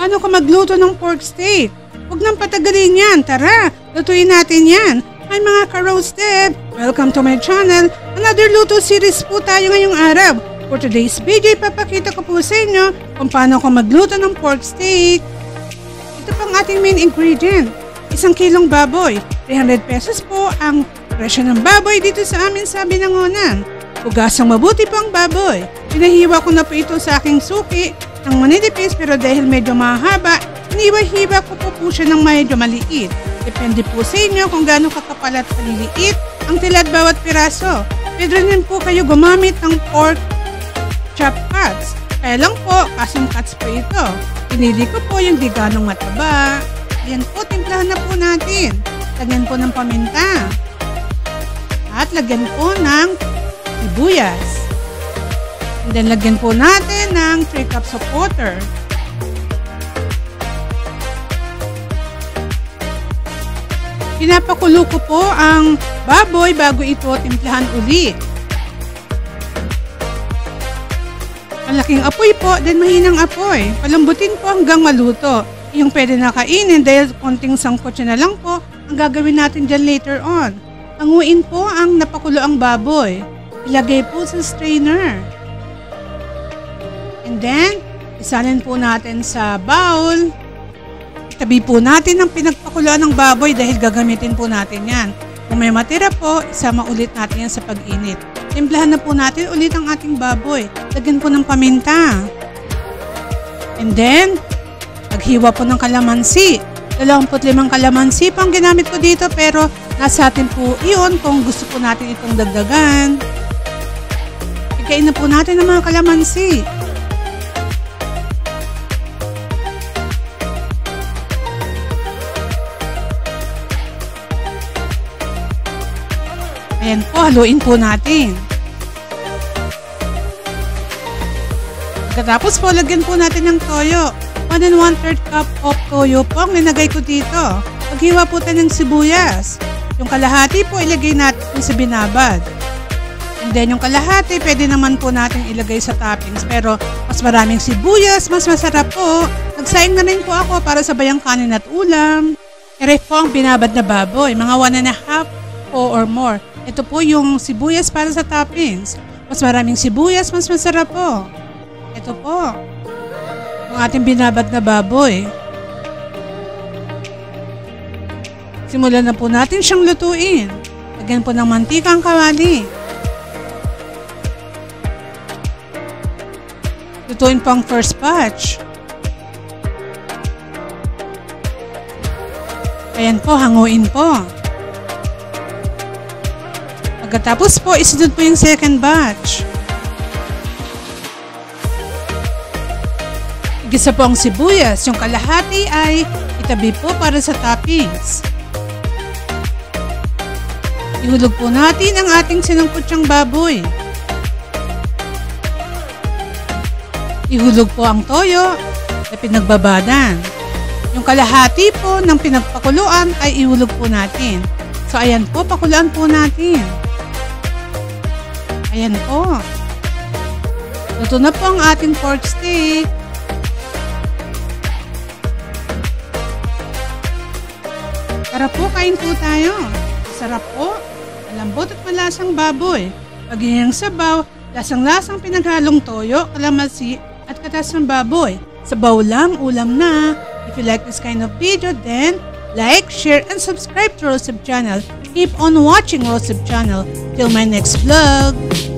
paano ka magluto ng pork steak? Huwag nang patagalin yan. Tara, lutuin natin yan. Hi mga ka-roasted! Welcome to my channel. Another luto series po tayo ngayong araw. For today's video, ipapakita ko po sa inyo kung paano ko magluto ng pork steak. Ito pang ating main ingredient. Isang kilong baboy. 300 pesos po ang presyo ng baboy dito sa amin sa Binangonan. Hugasang mabuti po ang baboy. Pinahiwa ko na po ito sa aking suki ng manilipis pero dahil medyo mahaba, iniwa-hiwa ko po po siya ng medyo maliit. Depende po sa inyo kung gaano kakapal at kaliliit ang tilad bawat piraso. Pwede rin po kayo gumamit ng pork chop cuts. Kaya lang po, kasing cuts po ito. Pinili ko po yung di ganong mataba. Ayan po, timplahan na po natin. Lagyan po ng paminta. At lagyan po ng sibuyas. And then lagyan po natin ng 3 cups of water. Pinapakulo ko po ang baboy bago ito timplahan uli. Malaking apoy po, then mahinang apoy. Palambutin po hanggang maluto. Yung pwede na kainin dahil konting sangkot na lang po ang gagawin natin dyan later on. Anguin po ang napakulo ang baboy. Ilagay po sa strainer. And then, isalin po natin sa bowl. Itabi po natin ang pinagpakuluan ng baboy dahil gagamitin po natin yan. Kung may matira po, isama ulit natin yan sa pag-init. Timplahan na po natin ulit ang ating baboy. Lagyan po ng paminta. And then, maghiwa po ng kalamansi. 25 kalamansi po ang ginamit ko dito pero nasa atin po iyon kung gusto po natin itong dagdagan. Ikain na po natin ang mga kalamansi. Ayan po, haluin po natin. Pagkatapos po, lagyan po natin ng toyo. 1 and 1 third cup of toyo po ang linagay ko dito. Paghiwa po tayo ng sibuyas. Yung kalahati po ilagay natin sa binabad. And then yung kalahati pwede naman po natin ilagay sa toppings. Pero mas maraming sibuyas, mas masarap po. Nagsaing na rin po ako para sa bayang kanin at ulam. Ere po ang binabad na baboy, mga 1 and a half po or more. Ito po yung sibuyas para sa toppings. Mas maraming sibuyas, mas masarap po. Ito po. Ang ating binabad na baboy. Simulan na po natin siyang lutuin. Lagyan po ng mantika ang kawali. Lutuin po ang first batch. Ayan po, hanguin po. Pagkatapos po, isunod po yung second batch. Igisa po ang sibuyas. Yung kalahati ay itabi po para sa toppings. Ihulog po natin ang ating sinangkutsang baboy. Ihulog po ang toyo na pinagbabadan. Yung kalahati po ng pinagpakuluan ay ihulog po natin. So ayan po, pakuluan po natin. Ayan po. Luto na po ang ating pork steak. Tara po, kain po tayo. Sarap po. Malambot at malasang baboy. Pagiging sabaw, lasang-lasang pinaghalong toyo, kalamansi at katas ng baboy. Sabaw lang, ulam na. If you like this kind of video, then like, share, and subscribe to Roseb channel. Keep on watching Roseb channel. Till my next vlog.